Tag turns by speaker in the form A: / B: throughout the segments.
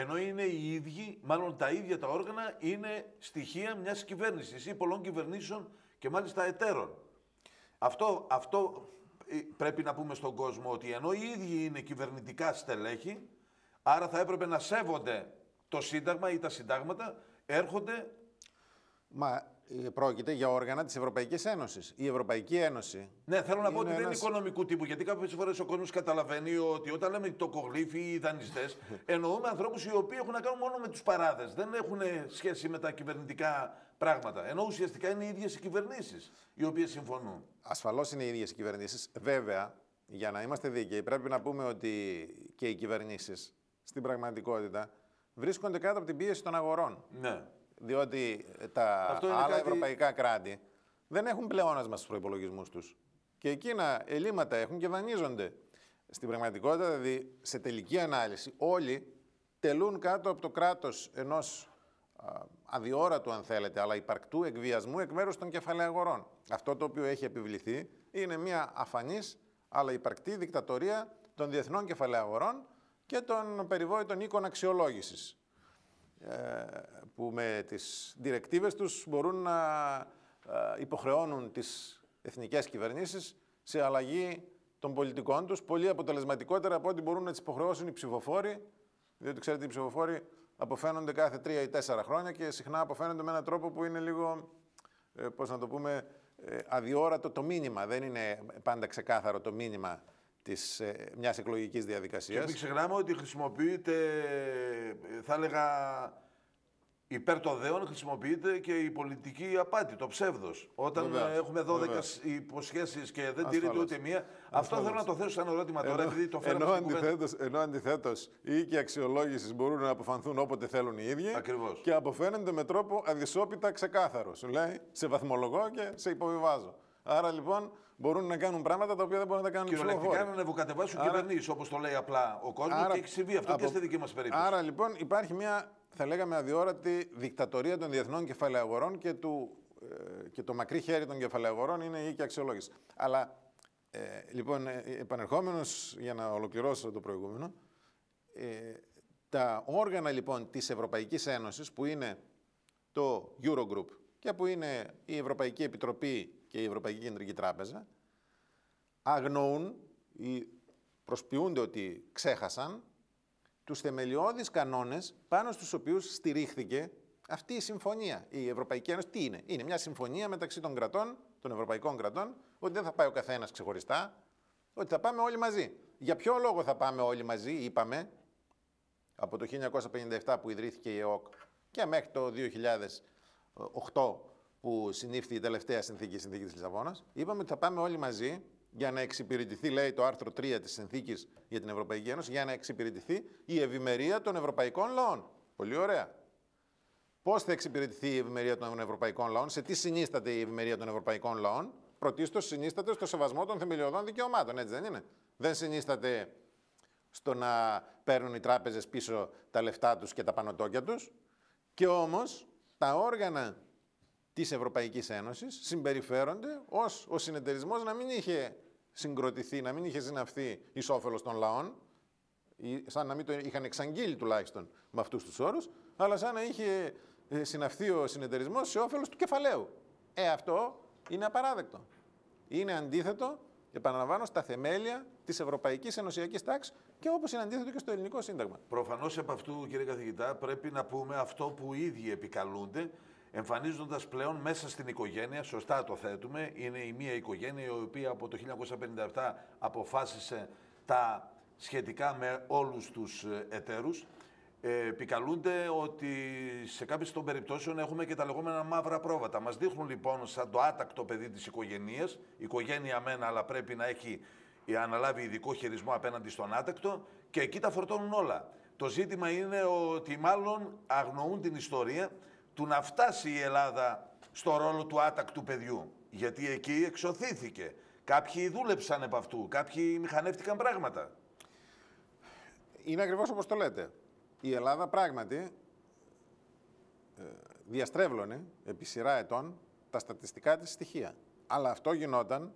A: Ενώ είναι οι ίδιοι, μάλλον τα ίδια τα όργανα, είναι στοιχεία μιας κυβέρνησης ή πολλών κυβερνήσεων και μάλιστα εταίρων. Αυτό, αυτό ε, πρέπει να πούμε στον κόσμο ότι ενώ οι ίδιοι είναι κυβερνητικά στελέχη, άρα θα έπρεπε να σέβονται το Σύνταγμα ή τα συντάγματα, έρχονται.
B: Μα ε, πρόκειται για όργανα της Ευρωπαϊκής Ένωσης. Η Ευρωπαϊκή Ένωση.
A: Ναι, θέλω να πω ότι δεν είναι οικονομικού τύπου. Γιατί κάποιες φορές ο κόσμος καταλαβαίνει ότι όταν λέμε το κογλήφι ή οι δανειστές, εννοούμε ανθρώπους οι οποίοι έχουν να κάνουν μόνο με τους παράδες. Δεν έχουν σχέση με τα κυβερνητικά πράγματα. Ενώ ουσιαστικά είναι οι ίδιες οι κυβερνήσεις οι οποίες συμφωνούν.
B: Ασφαλώς είναι οι ίδιες οι κυβερνήσεις. Βέβαια, για να είμαστε δίκαιοι, πρέπει να πούμε ότι και οι κυβερνήσεις στην πραγματικότητα βρίσκονται κάτω από την πίεση των αγορών.
A: Ναι
B: διότι τα άλλα ευρωπαϊκά κράτη δεν έχουν πλεόνασμα στους προϋπολογισμούς τους. Και εκείνα ελλείμματα έχουν και δανείζονται. Στην πραγματικότητα, δηλαδή, σε τελική ανάλυση, όλοι τελούν κάτω από το κράτος ενός αδιόρατου, αν θέλετε, αλλά υπαρκτού εκβιασμού εκ μέρους των κεφαλαίων Αυτό το οποίο έχει επιβληθεί είναι μια αφανής, αλλά υπαρκτή δικτατορία των διεθνών κεφαλαίων και των περιβόητων οίκων αξιολόγησης. Ε, που με τις διρεκτίβες τους μπορούν να ε, υποχρεώνουν τις εθνικές κυβερνήσεις σε αλλαγή των πολιτικών τους πολύ αποτελεσματικότερα από ό,τι μπορούν να τις υποχρεώσουν οι ψηφοφόροι διότι ξέρετε οι ψηφοφόροι αποφαίνονται κάθε τρία ή τέσσερα χρόνια και συχνά αποφαίνονται με έναν τρόπο που είναι λίγο, ε, πώς να το πούμε, αδιόρατο το μήνυμα. Δεν είναι πάντα ξεκάθαρο το μήνυμα της, ε, μιας εκλογικής διαδικασίας. Και
A: μην ξεχνάμε ότι χρησιμοποιείται, θα έλεγα, υπέρ των δέων χρησιμοποιείται και η πολιτική απάτη, το ψεύδος. Όταν έχουμε 12 υποσχέσει υποσχέσεις και δεν τηρείται ούτε μία, αυτό θέλω να το θέσω σαν ερώτημα τώρα,
B: ενώ,
A: επειδή το
B: φέραμε ενώ, αντιθέτως, ενώ αντιθέτως οι οίκοι αξιολόγησης μπορούν να αποφανθούν όποτε θέλουν οι ίδιοι
A: Ακριβώς.
B: και αποφαίνονται με τρόπο αδυσόπιτα ξεκάθαρος. Σου λέει, σε βαθμολογώ και σε υποβιβάζω. Άρα λοιπόν μπορούν να κάνουν πράγματα τα οποία δεν μπορούν να τα κάνουν οι
A: Κυριολεκτικά να ανεβοκατεβάσουν Άρα... κυβερνήσει, όπως το λέει απλά ο κόσμος και έχει συμβεί αυτό από... και στη δική μας περίπτωση.
B: Άρα λοιπόν υπάρχει μια, θα λέγαμε, αδιόρατη δικτατορία των διεθνών κεφαλαίων και, του, ε, και το μακρύ χέρι των κεφαλαίων είναι η οίκη αξιολόγησης. Αλλά ε, λοιπόν, ε, επανερχόμενος για να ολοκληρώσω το προηγούμενο, ε, τα όργανα λοιπόν της Ευρωπαϊκής Ένωσης που είναι το Eurogroup και που είναι η Ευρωπαϊκή Επιτροπή και η Ευρωπαϊκή Κεντρική Τράπεζα αγνοούν ή προσποιούνται ότι ξέχασαν τους θεμελιώδεις κανόνες πάνω στους οποίους στηρίχθηκε αυτή η συμφωνία. Η Ευρωπαϊκή Ένωση τι είναι; Είναι μια συμφωνία μεταξύ των κρατών, των ευρωπαϊκών κρατών, ότι δεν θα πάει ο καθένας ξεχωριστά, ότι θα πάμε όλοι μαζί. Για ποιο λόγο θα πάμε όλοι μαζί, είπαμε, από το 1957 που ιδρύθηκε η ΕΟΚ και μέχρι το 2008 που συνήφθη η τελευταία συνθήκη, η συνθήκη της Λισαβόνας, είπαμε ότι θα πάμε όλοι μαζί για να εξυπηρετηθεί, λέει το άρθρο 3 της συνθήκης για την Ευρωπαϊκή Ένωση, για να εξυπηρετηθεί η ευημερία των ευρωπαϊκών λαών. Πολύ ωραία. Πώς θα εξυπηρετηθεί η ευημερία των ευρωπαϊκών λαών, σε τι συνίσταται η ευημερία των ευρωπαϊκών λαών, πρωτίστως συνίσταται στο σεβασμό των θεμελιωδών δικαιωμάτων, έτσι δεν είναι; Δεν συνίσταται στο να παίρνουν οι τράπεζες πίσω τα λεφτά τους και τα πανωτόκια τους. Και όμως τα όργανα Της Ευρωπαϊκής Ένωσης συμπεριφέρονται ως ο συνεταιρισμός να μην είχε συγκροτηθεί, να μην είχε συναυθεί εις όφελος των λαών, σαν να μην το είχαν εξαγγείλει τουλάχιστον με αυτούς τους όρους, αλλά σαν να είχε ε, συναυθεί ο συνεταιρισμός σε όφελος του κεφαλαίου. Ε, αυτό είναι απαράδεκτο. Είναι αντίθετο, επαναλαμβάνω, στα θεμέλια της Ευρωπαϊκής Ενωσιακής Τάξης και όπως είναι αντίθετο και στο Ελληνικό Σύνταγμα.
A: Προφανώς από αυτού, κύριε καθηγητά, πρέπει να πούμε αυτό που οι ίδιοι επικαλούνται εμφανίζοντας πλέον μέσα στην οικογένεια, σωστά το θέτουμε, είναι η μία οικογένεια η οποία από το 1957 αποφάσισε τα σχετικά με όλους τους ε, εταίρους. Ε, επικαλούνται ότι σε κάποιες των περιπτώσεων έχουμε και τα λεγόμενα μαύρα πρόβατα. Μας δείχνουν λοιπόν σαν το άτακτο παιδί της οικογένειας, οικογένεια μένα αλλά πρέπει να έχει αναλάβει ειδικό χειρισμό απέναντι στον άτακτο και εκεί τα φορτώνουν όλα. Το ζήτημα είναι ότι μάλλον αγνοούν την ιστορία του να φτάσει η Ελλάδα στο ρόλο του άτακτου παιδιού. Γιατί εκεί εξωθήθηκε. Κάποιοι δούλεψαν επ' αυτού, κάποιοι μηχανεύτηκαν πράγματα.
B: Είναι ακριβώς όπως το λέτε. Η Ελλάδα πράγματι ε, διαστρέβλωνε επί σειρά ετών τα στατιστικά της στοιχεία. Αλλά αυτό γινόταν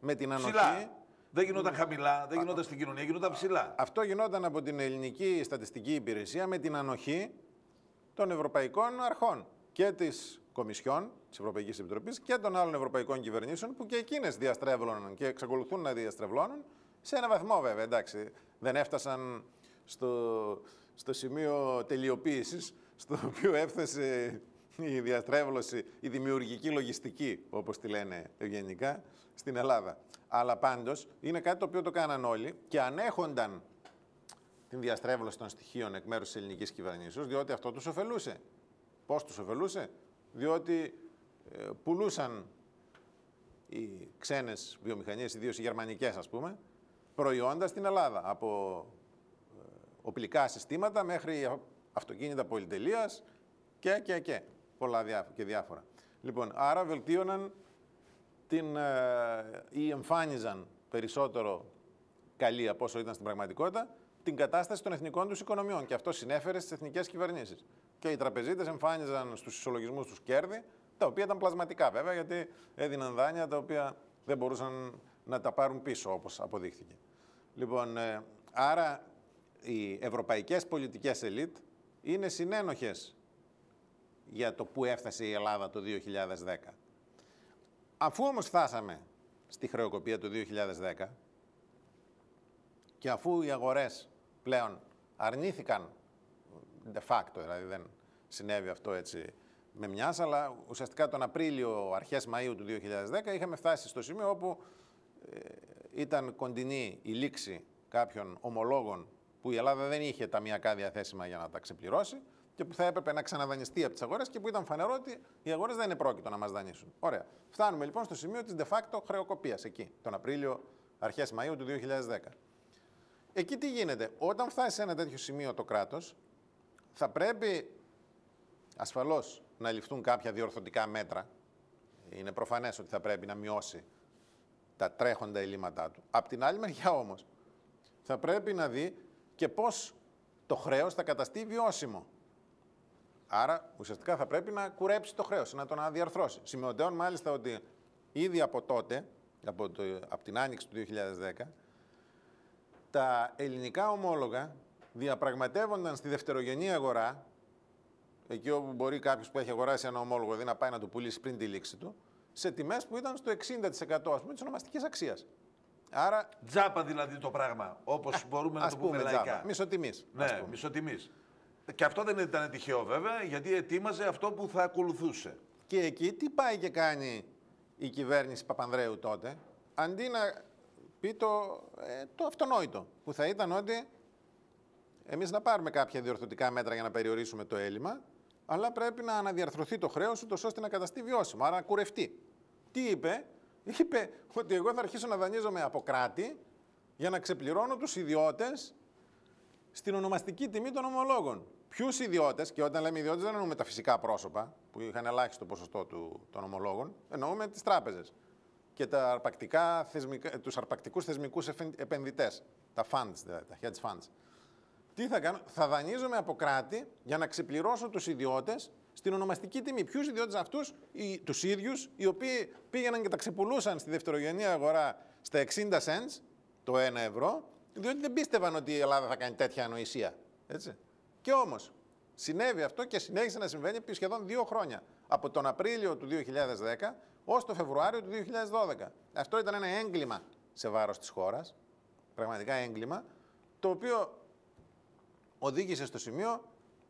B: με την ανοχή,
A: Δεν γινόταν χαμηλά, δεν γινόταν στην κοινωνία, γινόταν ψηλά.
B: Αυτό γινόταν από την ελληνική στατιστική υπηρεσία με την ανοχή των ευρωπαϊκών αρχών και της Κομισιόν της Ευρωπαϊκής Επιτροπής και των άλλων ευρωπαϊκών κυβερνήσεων που και εκείνες διαστρέβλωναν και εξακολουθούν να διαστρεβλώνουν σε ένα βαθμό βέβαια. Εντάξει, δεν έφτασαν στο, στο σημείο τελειοποίησης, στο οποίο έφτασε η διαστρέβλωση, η δημιουργική λογιστική, όπως τη λένε ευγενικά, στην Ελλάδα. Αλλά πάντως είναι κάτι το οποίο το κάναν όλοι και ανέχονταν την διαστρέβλωση των στοιχείων εκ μέρους της ελληνικής κυβερνήσεως, διότι αυτό τους ωφελούσε. Πώς τους ωφελούσε; Διότι ε, πουλούσαν οι ξένες βιομηχανίες, ιδίως οι γερμανικές ας πούμε, προϊόντα στην Ελλάδα, από ε, οπλικά συστήματα μέχρι αυτοκίνητα πολυτελείας και, και, και πολλά και διάφορα. Λοιπόν, άρα βελτίωναν την, ε, ή εμφάνιζαν περισσότερο καλή από όσο ήταν στην πραγματικότητα την κατάσταση των εθνικών τους οικονομιών. Και αυτό συνέφερε στις εθνικές κυβερνήσεις. Και οι τραπεζίτες εμφάνιζαν στους ισολογισμούς τους κέρδη, τα οποία ήταν πλασματικά βέβαια, γιατί έδιναν δάνεια τα οποία δεν μπορούσαν να τα πάρουν πίσω, όπως αποδείχθηκε. Λοιπόν, ε, άρα οι ευρωπαϊκές πολιτικές ελίτ είναι συνένοχες για το που έφτασε η Ελλάδα το 2010. Αφού όμως φτάσαμε στη χρεοκοπία του 2010 και αφού οι αγορές πλέον αρνήθηκαν de facto, δηλαδή δεν συνέβη αυτό έτσι με μιας, αλλά ουσιαστικά τον Απρίλιο, αρχές Μαΐου του 2010, είχαμε φτάσει στο σημείο όπου ε, ήταν κοντινή η λήξη κάποιων ομολόγων που η Ελλάδα δεν είχε ταμιακά διαθέσιμα για να τα ξεπληρώσει και που θα έπρεπε να ξαναδανειστεί από τις αγορές και που ήταν φανερό ότι οι αγορές δεν είναι πρόκειτο να μας δανείσουν. Ωραία. Φτάνουμε λοιπόν στο σημείο της de facto χρεοκοπίας εκεί, τον Απρίλιο, αρχές Μαου του 2010. Εκεί τι γίνεται; Όταν φτάσει σε ένα τέτοιο σημείο το κράτος, θα πρέπει ασφαλώς να ληφθούν κάποια διορθωτικά μέτρα. Είναι προφανές ότι θα πρέπει να μειώσει τα τρέχοντα ελλείμματά του. Απ' την άλλη μεριά όμως, θα πρέπει να δει και πώς το χρέος θα καταστεί βιώσιμο. Άρα ουσιαστικά θα πρέπει να κουρέψει το χρέος, να τον αναδιαρθρώσει. Σημειωτέων μάλιστα ότι ήδη από τότε, από, το, από την άνοιξη του 2010, τα ελληνικά ομόλογα διαπραγματεύονταν στη δευτερογενή αγορά, εκεί όπου μπορεί κάποιος που έχει αγοράσει ένα ομόλογο δηλαδή να πάει να το πουλήσει πριν τη λήξη του, σε τιμές που ήταν στο 60% ας πούμε, της ονομαστικής αξίας.
A: Άρα... Τζάπα δηλαδή το πράγμα, όπως μπορούμε να το πούμε, πούμε λαϊκά.
B: Μισοτιμής.
A: Ναι, μισοτιμής. Και αυτό δεν ήταν τυχαίο βέβαια, γιατί ετοίμαζε αυτό που θα ακολουθούσε.
B: Και εκεί τι πάει και κάνει η κυβέρνηση Παπανδρέου τότε, αντί να πει το, ε, το αυτονόητο, που θα ήταν ότι εμείς να πάρουμε κάποια διορθωτικά μέτρα για να περιορίσουμε το έλλειμμα, αλλά πρέπει να αναδιαρθρωθεί το χρέος ούτως ώστε να καταστεί βιώσιμο, άρα να κουρευτεί. Τι είπε, είπε ότι εγώ θα αρχίσω να δανείζομαι από κράτη για να ξεπληρώνω τους ιδιώτες στην ονομαστική τιμή των ομολόγων. Ποιους ιδιώτες, και όταν λέμε ιδιώτες δεν εννοούμε τα φυσικά πρόσωπα που είχαν ελάχιστο ποσοστό του, των ομολόγων, εννοούμε τις τράπεζες και τα αρπακτικά θεσμικά, τους αρπακτικούς θεσμικούς επενδυτές, τα funds, δηλαδή, τα hedge funds. Τι θα κάνω, θα δανείζομαι από κράτη για να ξεπληρώσω τους ιδιώτες στην ονομαστική τιμή. Ποιους ιδιώτες αυτούς, τους ίδιους, οι οποίοι πήγαιναν και τα ξεπουλούσαν στη δευτερογενή αγορά στα 60 cents, το 1 ευρώ, διότι δεν πίστευαν ότι η Ελλάδα θα κάνει τέτοια ανοησία. Έτσι. Και όμως συνέβη αυτό και συνέχισε να συμβαίνει επί σχεδόν δύο χρόνια. Από τον Απρίλιο του 2010 ως το Φεβρουάριο του 2012. Αυτό ήταν ένα έγκλημα σε βάρος της χώρας, πραγματικά έγκλημα, το οποίο οδήγησε στο σημείο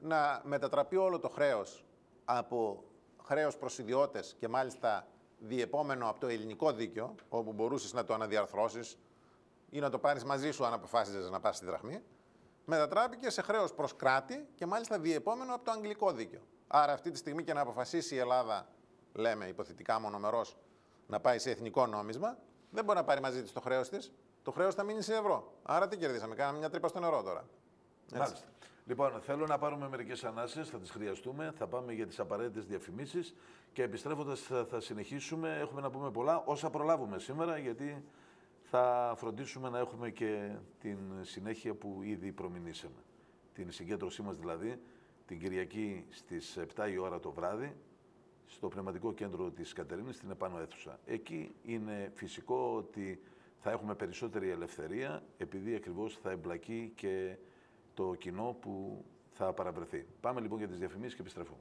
B: να μετατραπεί όλο το χρέος από χρέος προς ιδιώτες και μάλιστα διεπόμενο από το ελληνικό δίκαιο, όπου μπορούσες να το αναδιαρθρώσεις ή να το πάρεις μαζί σου αν αποφάσιζες να πας στη δραχμή, μετατράπηκε σε χρέος προς κράτη και μάλιστα διεπόμενο από το αγγλικό δίκαιο. Άρα, αυτή τη στιγμή και να αποφασίσει η Ελλάδα, λέμε υποθετικά μονομερός, να πάει σε εθνικό νόμισμα, δεν μπορεί να πάρει μαζί της το χρέος της. Το χρέος θα μείνει σε ευρώ. Άρα τι κερδίσαμε, κάναμε μια τρύπα στο νερό τώρα.
A: Μάλιστα. Λοιπόν, θέλω να πάρουμε μερικές ανάσει, θα τις χρειαστούμε. Θα πάμε για τις απαραίτητες διαφημίσεις και επιστρέφοντας θα συνεχίσουμε. Έχουμε να πούμε πολλά όσα προλάβουμε σήμερα, γιατί θα φροντίσουμε να έχουμε και την συνέχεια που ήδη προμηνήσαμε. Την συγκέντρωσή μας δηλαδή την Κυριακή στις 7 η ώρα το βράδυ στο πνευματικό κέντρο της Κατερίνης, στην επάνω αίθουσα. Εκεί είναι φυσικό ότι θα έχουμε περισσότερη ελευθερία, επειδή ακριβώς θα εμπλακεί και το κοινό που θα παραβρεθεί. Πάμε λοιπόν για τις διαφημίσεις και επιστρέφουμε.